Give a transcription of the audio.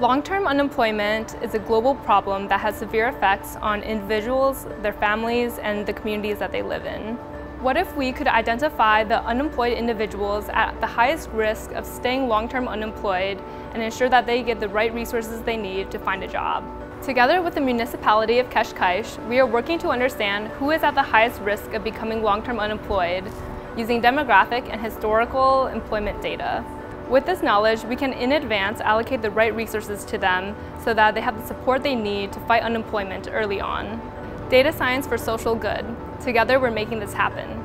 Long-term unemployment is a global problem that has severe effects on individuals, their families, and the communities that they live in. What if we could identify the unemployed individuals at the highest risk of staying long-term unemployed and ensure that they get the right resources they need to find a job? Together with the municipality of Cascais, we are working to understand who is at the highest risk of becoming long-term unemployed using demographic and historical employment data. With this knowledge, we can in advance allocate the right resources to them so that they have the support they need to fight unemployment early on. Data science for social good. Together, we're making this happen.